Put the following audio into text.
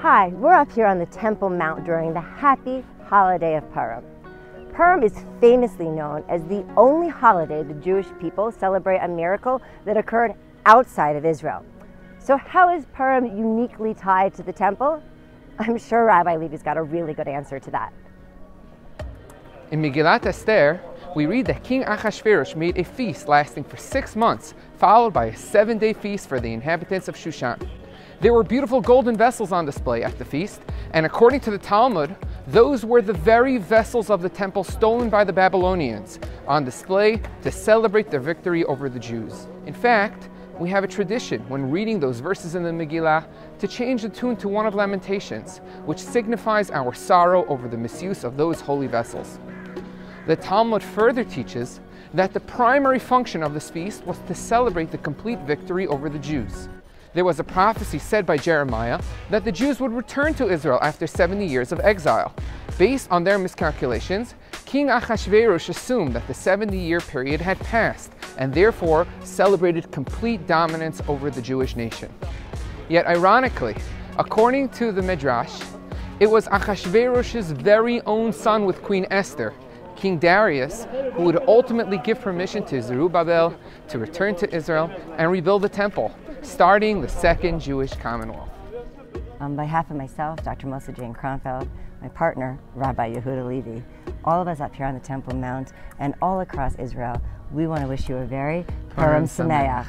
Hi, we're up here on the Temple Mount during the happy holiday of Purim. Purim is famously known as the only holiday the Jewish people celebrate a miracle that occurred outside of Israel. So, how is Purim uniquely tied to the temple? I'm sure Rabbi Levi's got a really good answer to that. In Megillat Esther, we read that King Achashverosh made a feast lasting for six months, followed by a seven day feast for the inhabitants of Shushan. There were beautiful golden vessels on display at the feast, and according to the Talmud, those were the very vessels of the temple stolen by the Babylonians on display to celebrate their victory over the Jews. In fact, we have a tradition when reading those verses in the Megillah to change the tune to one of Lamentations, which signifies our sorrow over the misuse of those holy vessels. The Talmud further teaches that the primary function of this feast was to celebrate the complete victory over the Jews there was a prophecy said by Jeremiah that the Jews would return to Israel after 70 years of exile. Based on their miscalculations, King Achashverosh assumed that the 70 year period had passed and therefore celebrated complete dominance over the Jewish nation. Yet, ironically, according to the Midrash, it was Achashverosh's very own son with Queen Esther, King Darius, who would ultimately give permission to Zerubbabel to return to Israel and rebuild the temple starting the Second Jewish Commonwealth. On behalf of myself, Dr. Melissa Jane Kronfeld, my partner, Rabbi Yehuda Levi, all of us up here on the Temple Mount, and all across Israel, we want to wish you a very Purim Sameach.